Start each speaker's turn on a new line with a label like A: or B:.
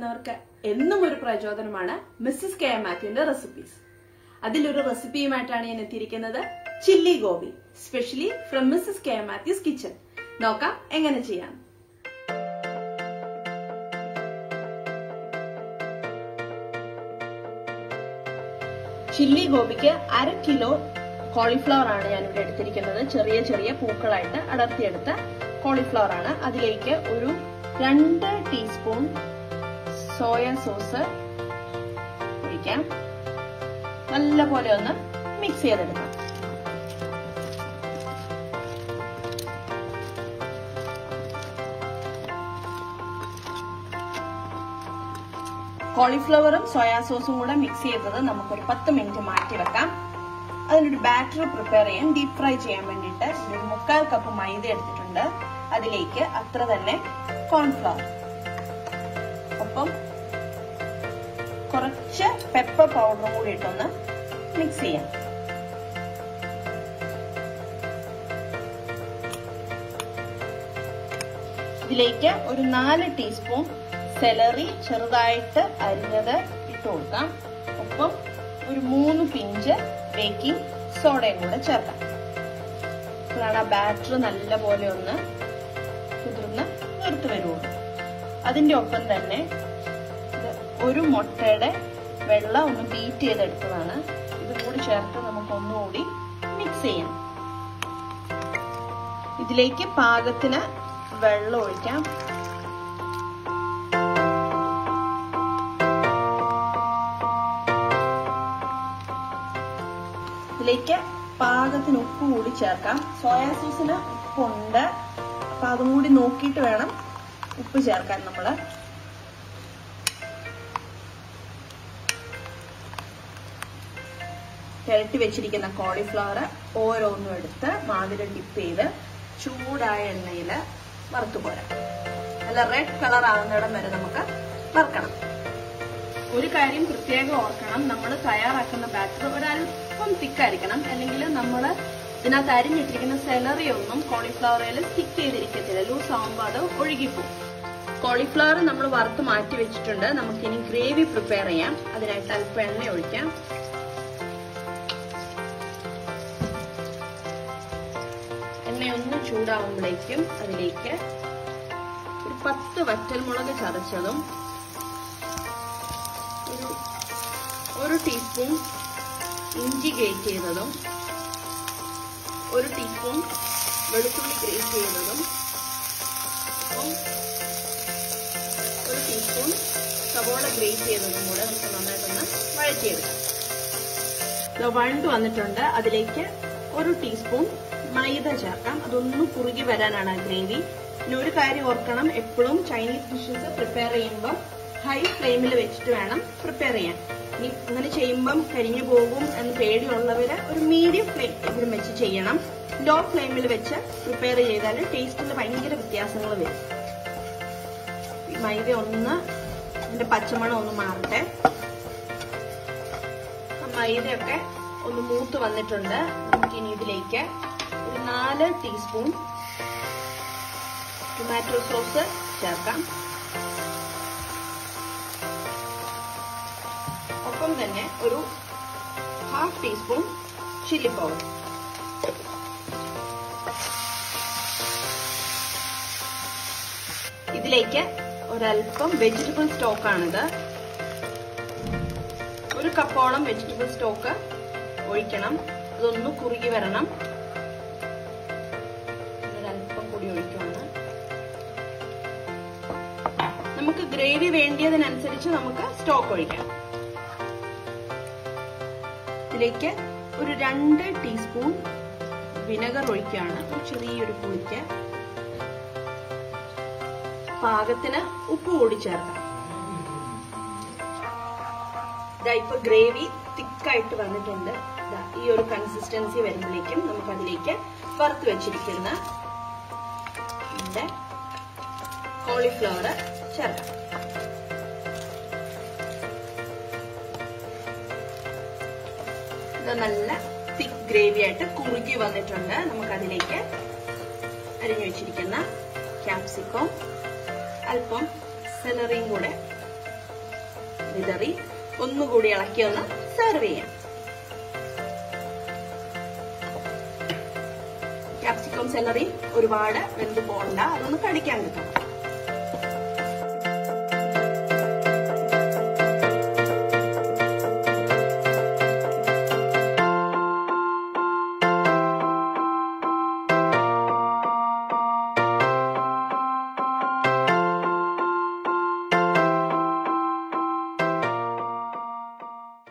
A: ഇഷ്ടപ്പെടുന്നവർക്ക് എന്നും ഒരു പ്രചോദനമാണ് മിസ്സസ് കെ എം മാത്യുവിന്റെ റെസിപ്പീസ് അതിലൊരു റെസിപ്പിയുമായിട്ടാണ് ഞാൻ എത്തിയിരിക്കുന്നത് chilli gobi specially from Mrs K M Mathew's kitchen നോക്കാം എങ്ങനെ ചെയ്യാം. ചില്ലി ഗോപിക്ക് അര കിലോ കോളിഫ്ലവർ ആണ് ഞാൻ ഇവിടെ എടുത്തിരിക്കുന്നത്. ചെറിയ ചെറിയ പൂക്കളായിട്ട് അടർത്തിയെടുത്ത കോളിഫ്ലവർ ആണ്. അതിലേക്ക് ഒരു രണ്ട് ടീസ്പൂൺ സോയ സോസ് ഒഴിക്കാം. നല്ലപോലെ ഒന്ന് മിക്സ് ചെയ്തെടുക്കാം. കോളിഫ്ലവറും സോയാ സോസും കൂടെ മിക്സ് ചെയ്തത് നമുക്കൊരു പത്ത് മിനിറ്റ് മാറ്റി വെക്കാം അതിനൊരു ബാറ്റർ പ്രിപ്പയർ ചെയ്യാം ഡീപ് ഫ്രൈ ചെയ്യാൻ വേണ്ടിയിട്ട് ഒരു മുക്കാൽ കപ്പ് മൈദ എടുത്തിട്ടുണ്ട്. അതിലേക്ക് അത്ര തന്നെ കോൺഫ്ലവർ ഒപ്പം കുറച്ച് പെപ്പർ പൗഡറും കൂടി ഇട്ടൊന്ന് മിക്സ് ചെയ്യാം. ഇതിലേക്ക് ഒരു നാല് ടീസ്പൂൺ സെലറി ചെറുതായിട്ട് അരിഞ്ഞത് ഇട്ട് കൊടുക്കാം. ഒപ്പം ഒരു മൂന്ന് പിഞ്ച് ബേക്കിംഗ് സോഡയും കൂടെ ചേർക്കാം. അപ്പോഴാണ് ആ ബാറ്റർ നല്ലപോലെ ഒന്ന് കുതിർന്ന് നിർത്തി വരുള്ളൂ. അതിന്റെ ഒപ്പം തന്നെ ഒരു മുട്ടയുടെ വെള്ളം ഒന്ന് ബീറ്റ് ചെയ്തെടുത്തതാണ്. ഇതും കൂടി ചേർത്ത് നമുക്ക് ഒന്നുകൂടി മിക്സ് ചെയ്യാം. ഇതിലേക്ക് പാകത്തിന് വെള്ളം ഒഴിക്കാം. ഇതിലേക്ക് പാകത്തിന് ഉപ്പ് കൂടി ചേർക്കാം. സോയാ സോസിന് ഉപ്പുണ്ട്. അപ്പൊ അതും കൂടി നോക്കിയിട്ട് വേണം ഉപ്പ് ചേർക്കാൻ നമ്മൾ. പുരട്ടി വെച്ചിരിക്കുന്ന കോളിഫ്ലവർ ഓരോന്നും എടുത്ത് മാതിരി ഡിപ്പ് ചെയ്ത് ചൂടായ എണ്ണയിൽ വറുത്തു പോരാം നല്ല റെഡ് കളർ ആകുന്നിടം വരെ നമുക്ക് വറുക്കണം. ഒരു കാര്യം പ്രത്യേകം ഓർക്കണം. നമ്മൾ തയ്യാറാക്കുന്ന ബാറ്റർ ഒരല്പം തിക്കായിരിക്കണം അല്ലെങ്കിൽ നമ്മൾ ഇതിനകത്ത് അരിഞ്ഞിട്ടിരിക്കുന്ന സെലറി ഒന്നും കോളിഫ്ലവറിൽ സ്റ്റിക്ക് ചെയ്തിരിക്കത്തില്ല. ലൂസ് ആകുമ്പോൾ അത് ഒഴുകിപ്പോകും കോളിഫ്ലവർ നമ്മൾ വറുത്ത് മാറ്റി വെച്ചിട്ടുണ്ട്. നമുക്കിനി ഗ്രേവി പ്രിപ്പയർ ചെയ്യാം. അതിനായിട്ട് അല്പം എണ്ണ ഒഴിക്കാം. ചൂടാവുമ്പോഴേക്കും അതിലേക്ക് ഒരു പത്ത് വറ്റൽമുളക് ചതച്ചതും ഒരു ഒരു ടീസ്പൂൺ ഇഞ്ചി ഗ്രേറ്റ് ചെയ്തതും ഒരു ടീസ്പൂൺ വെളുത്തുള്ളി ഗ്രേറ്റ് ചെയ്തതും ഒരു ടീസ്പൂൺ സവോള ഗ്രേറ്റ് ചെയ്തതും കൂടെ നമുക്ക് നന്നായിട്ടൊന്ന് വഴറ്റിയെടുക്കാം. വഴണ്ട് വന്നിട്ടുണ്ട്. അതിലേക്ക് ഒരു ടീസ്പൂൺ മൈദ ചേർക്കാം. അതൊന്നും കുറുകി വരാനാണ് ഗ്രേവി. പിന്നെ ഒരു കാര്യം ഓർക്കണം. എപ്പോഴും ചൈനീസ് ഡിഷസ് പ്രിപ്പയർ ചെയ്യുമ്പോൾ ഹൈ ഫ്ലെയിമിൽ വെച്ചിട്ട് വേണം പ്രിപ്പയർ ചെയ്യാൻ. ഇനി അങ്ങനെ ചെയ്യുമ്പം കരിഞ്ഞു പോകും എന്ന് പേടിയുള്ളവര് ഒരു മീഡിയം ഫ്ലെയിം വെച്ച് ചെയ്യണം. ലോ ഫ്ലെയിമിൽ വെച്ച് പ്രിപ്പയർ ചെയ്താൽ ടേസ്റ്റിൽ ഭയങ്കര വ്യത്യാസങ്ങൾ വരും. മൈദ ഒന്ന് അതിന്റെ പച്ചമണം ഒന്ന് മാറട്ടെ. മൈദയൊക്കെ ഒന്ന് മൂത്ത് വന്നിട്ടുണ്ട്. നമുക്ക് ഇനി ഇതിലേക്ക് നാല് ടീസ്പൂൺ ടൊമാറ്റോ സോസ് ചേർക്കാം. ഒപ്പം തന്നെ ഒരു ഹാഫ് ടീസ്പൂൺ ചില്ലി പൗഡർ ഇതിലേക്ക് ഒരല്പം വെജിറ്റബിൾ സ്റ്റോക്കാണിത് ഒരു കപ്പോളം വെജിറ്റബിൾ സ്റ്റോക്ക് ഒഴിക്കണം. അതൊന്ന് കുറുകി വരണം. ഗ്രേവി വേണ്ടിയതിനനുസരിച്ച് നമുക്ക് സ്റ്റോക്ക് ഒഴിക്കാം. ഇതിലേക്ക് ഒരു രണ്ട് ടീസ്പൂൺ വിനെഗർ ഒഴിക്കുകയാണ്. ചെറിയൊരു പുളിക്ക് പാകത്തിന് ഉപ്പ് കൂടി ചേർക്കാം. ഇപ്പൊ ഗ്രേവി തിക്കായിട്ട് വന്നിട്ടുണ്ട്. ഈ ഒരു കൺസിസ്റ്റൻസി വരുമ്പോഴേക്കും നമുക്ക് അതിലേക്ക് വറുത്ത് വെച്ചിരിക്കുന്ന കോളിഫ്ലവർ ചേർക്കാം. നല്ല തിക്ക് ഗ്രേവി ആയിട്ട് കുറുകി വന്നിട്ടുണ്ട്. നമുക്കതിലേക്ക് അരിഞ്ഞു വെച്ചിരിക്കുന്ന ക്യാപ്സിക്കോ അല്പം സെലറിയും കൂടെ വിതറി ഒന്നുകൂടി ഇളക്കി ഒന്ന് സെർവ് ചെയ്യാം. ക്യാപ്സിക്കം സെലറി ഒരുപാട് വെന്ത് പോണ്ട അതൊന്ന് കടിക്കാൻ കിട്ടണം.